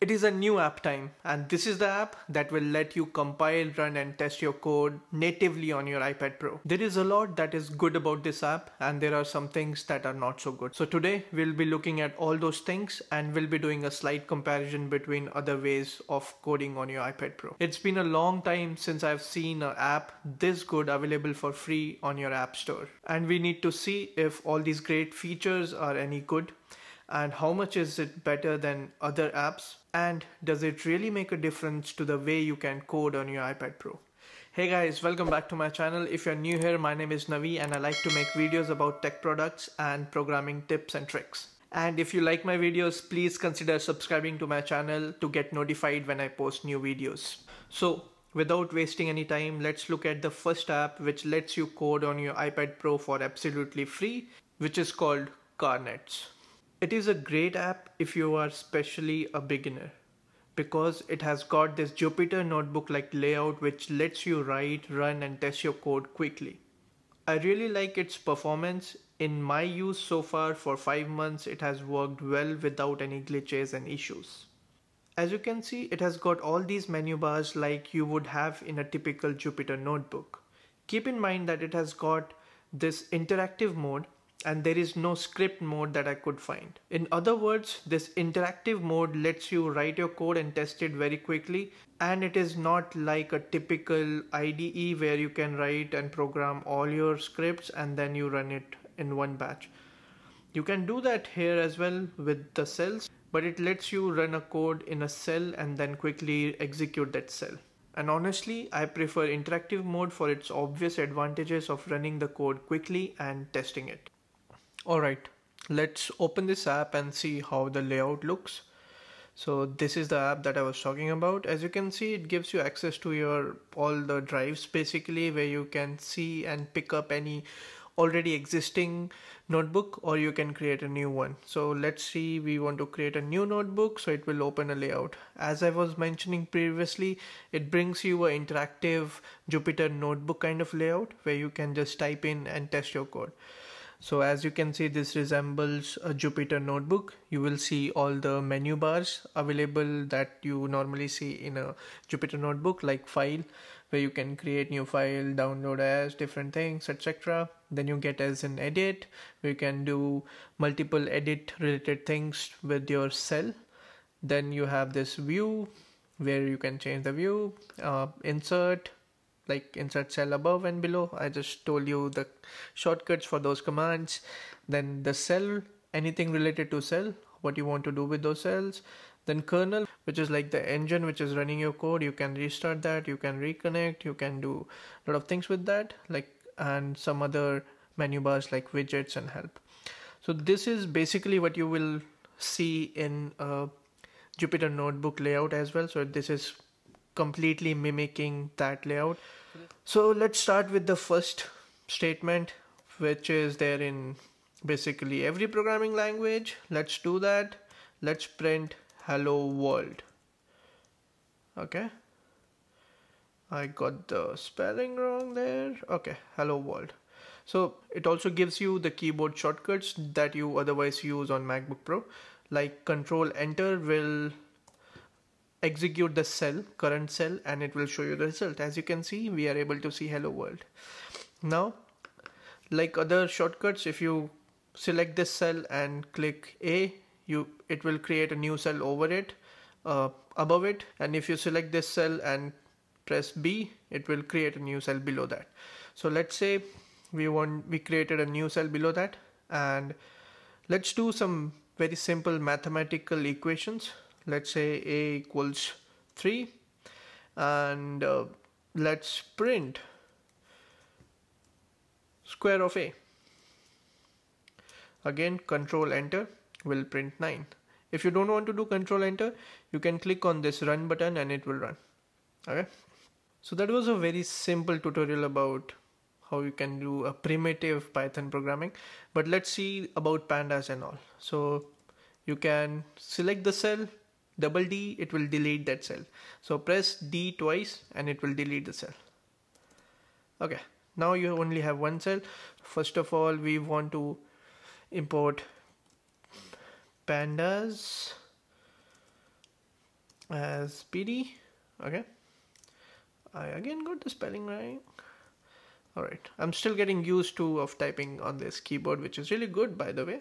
It is a new app time and this is the app that will let you compile, run and test your code natively on your iPad Pro. There is a lot that is good about this app and there are some things that are not so good. So today we'll be looking at all those things and we'll be doing a slight comparison between other ways of coding on your iPad Pro. It's been a long time since I've seen an app this good available for free on your app store and we need to see if all these great features are any good and how much is it better than other apps and does it really make a difference to the way you can code on your iPad Pro. Hey guys, welcome back to my channel. If you're new here, my name is Navi and I like to make videos about tech products and programming tips and tricks. And if you like my videos, please consider subscribing to my channel to get notified when I post new videos. So without wasting any time, let's look at the first app which lets you code on your iPad Pro for absolutely free, which is called Carnets. It is a great app if you are especially a beginner because it has got this Jupyter notebook like layout which lets you write, run and test your code quickly. I really like its performance. In my use so far for 5 months it has worked well without any glitches and issues. As you can see it has got all these menu bars like you would have in a typical Jupyter notebook. Keep in mind that it has got this interactive mode and there is no script mode that I could find. In other words, this interactive mode lets you write your code and test it very quickly and it is not like a typical IDE where you can write and program all your scripts and then you run it in one batch. You can do that here as well with the cells but it lets you run a code in a cell and then quickly execute that cell. And honestly, I prefer interactive mode for its obvious advantages of running the code quickly and testing it. Alright, let's open this app and see how the layout looks. So this is the app that I was talking about. As you can see, it gives you access to your all the drives basically where you can see and pick up any already existing notebook or you can create a new one. So let's see, we want to create a new notebook. So it will open a layout. As I was mentioning previously, it brings you an interactive Jupyter notebook kind of layout where you can just type in and test your code. So as you can see this resembles a Jupyter notebook. You will see all the menu bars available that you normally see in a Jupyter notebook like file where you can create new file, download as, different things, etc. Then you get as an edit where you can do multiple edit related things with your cell. Then you have this view where you can change the view, uh, insert, like insert cell above and below. I just told you the shortcuts for those commands. Then the cell anything related to cell what you want to do with those cells. Then kernel which is like the engine which is running your code. You can restart that you can reconnect you can do a lot of things with that like and some other menu bars like widgets and help. So this is basically what you will see in a Jupyter notebook layout as well. So this is completely mimicking that layout so let's start with the first statement which is there in basically every programming language. Let's do that. Let's print hello world. Okay. I got the spelling wrong there. Okay, hello world. So it also gives you the keyboard shortcuts that you otherwise use on MacBook Pro. Like control enter will execute the cell current cell and it will show you the result. As you can see we are able to see hello world. Now like other shortcuts if you select this cell and click a you it will create a new cell over it uh, above it. And if you select this cell and press b it will create a new cell below that. So let's say we want we created a new cell below that. And let's do some very simple mathematical equations let's say a equals 3 and uh, let's print square of a. Again control enter will print 9 if you don't want to do control enter you can click on this run button and it will run. Okay? So that was a very simple tutorial about how you can do a primitive python programming but let's see about pandas and all. So you can select the cell double D it will delete that cell. So press D twice and it will delete the cell. Okay now you only have one cell. First of all we want to import pandas as PD okay. I again got the spelling right. Alright I'm still getting used to of typing on this keyboard which is really good by the way.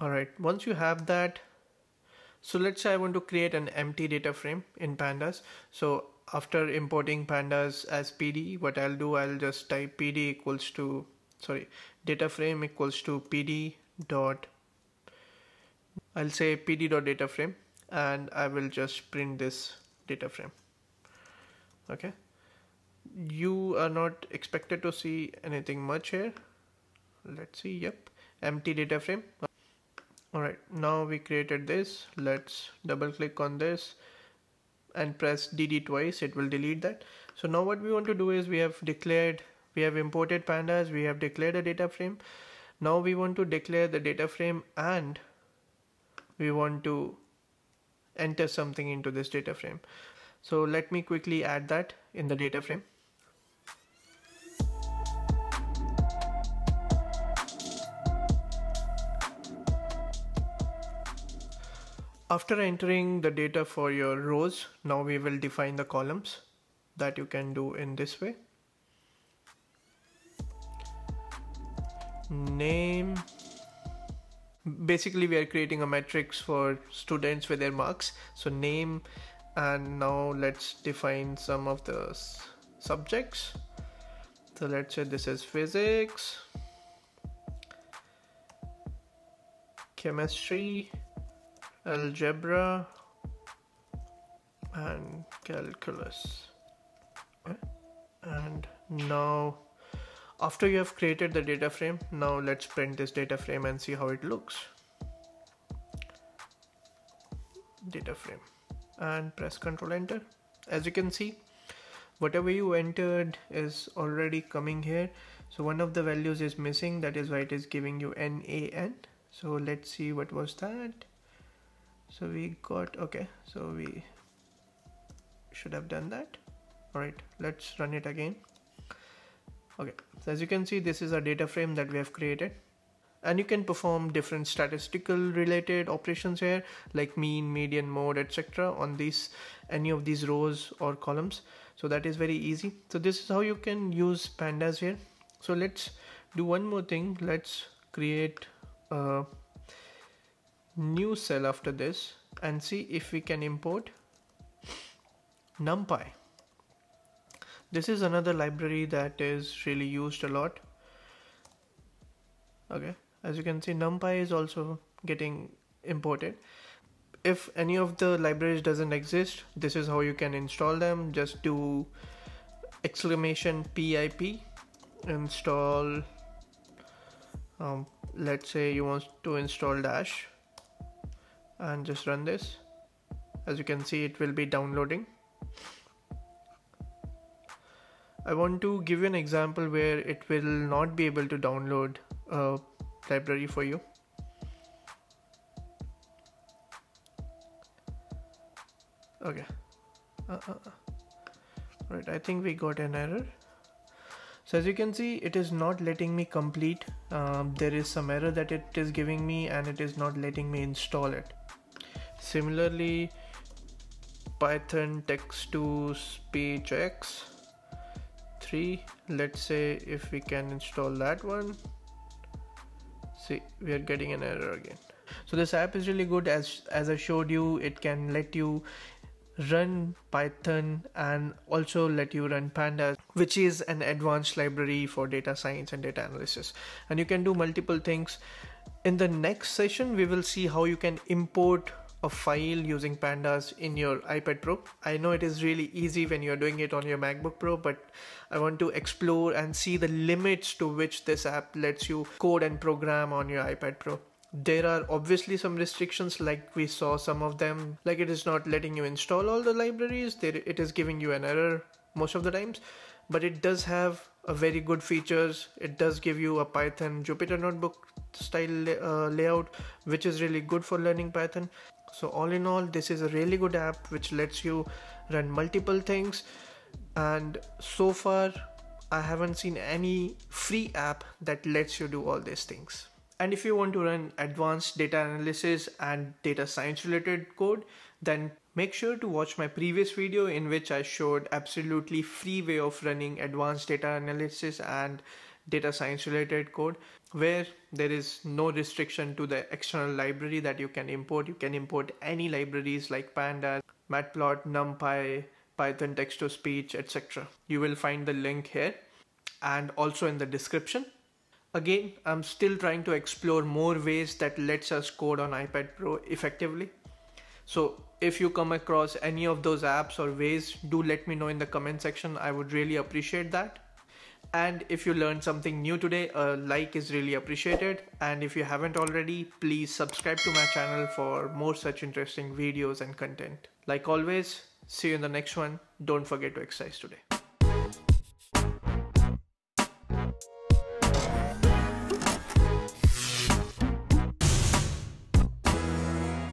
Alright once you have that so let's say I want to create an empty data frame in pandas. So after importing pandas as PD what I'll do I'll just type PD equals to sorry data frame equals to PD dot I'll say PD dot data frame and I will just print this data frame. Okay? You are not expected to see anything much here. Let's see yep empty data frame alright now we created this. Let's double click on this and press dd twice. It will delete that. So now what we want to do is we have declared we have imported pandas we have declared a data frame. Now we want to declare the data frame and we want to enter something into this data frame. So let me quickly add that in the data frame. After entering the data for your rows, now we will define the columns that you can do in this way. Name. Basically, we are creating a matrix for students with their marks. So name and now let's define some of the subjects so let's say this is physics chemistry algebra and calculus eh? and now after you have created the data frame now let's print this data frame and see how it looks data frame and press Ctrl Enter. As you can see, whatever you entered is already coming here. So one of the values is missing. That is why it is giving you NAN. So let's see what was that. So we got, okay, so we should have done that. All right, let's run it again. Okay, so as you can see, this is a data frame that we have created. And you can perform different statistical related operations here like mean median mode etc on these any of these rows or columns. So that is very easy. So this is how you can use pandas here. So let's do one more thing. Let's create a new cell after this and see if we can import numpy. This is another library that is really used a lot. Okay as you can see numpy is also getting imported. If any of the libraries doesn't exist this is how you can install them. Just do exclamation pip install um, let's say you want to install dash and just run this. As you can see it will be downloading. I want to give you an example where it will not be able to download a library for you. Okay. Uh, uh, uh. right I think we got an error. So as you can see it is not letting me complete. Um, there is some error that it is giving me and it is not letting me install it similarly python text to speech x. 3 let's say if we can install that one. See we are getting an error again. So this app is really good. As as i showed you it can let you run python and also let you run pandas which is an advanced library for data science and data analysis. And you can do multiple things. In the next session we will see how you can import a file using pandas in your iPad Pro. I know it is really easy when you're doing it on your MacBook Pro, but I want to explore and see the limits to which this app lets you code and program on your iPad Pro. There are obviously some restrictions, like we saw some of them, like it is not letting you install all the libraries, it is giving you an error most of the times, but it does have a very good features. It does give you a Python Jupyter notebook style uh, layout, which is really good for learning Python so all in all this is a really good app which lets you run multiple things. And so far I haven't seen any free app that lets you do all these things. And if you want to run advanced data analysis and data science related code, then make sure to watch my previous video in which I showed absolutely free way of running advanced data analysis and data science related code where there is no restriction to the external library that you can import. You can import any libraries like Pandas, Matplot, NumPy, Python text to speech, etc. You will find the link here and also in the description. Again, I'm still trying to explore more ways that lets us code on iPad Pro effectively. So if you come across any of those apps or ways, do let me know in the comment section. I would really appreciate that. And if you learned something new today, a like is really appreciated. And if you haven't already, please subscribe to my channel for more such interesting videos and content. Like always, see you in the next one. Don't forget to exercise today.